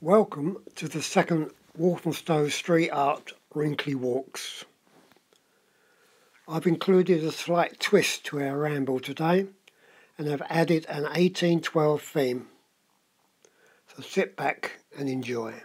Welcome to the second Walthamstow Street Art Wrinkly Walks. I've included a slight twist to our ramble today and have added an 1812 theme. So sit back and enjoy.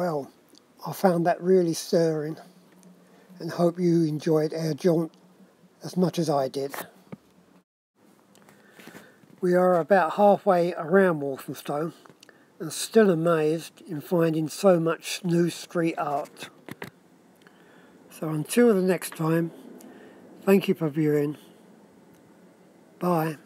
Well, I found that really stirring and hope you enjoyed our jaunt as much as I did. We are about halfway around Walthamstow and still amazed in finding so much new street art. So until the next time, thank you for viewing. Bye.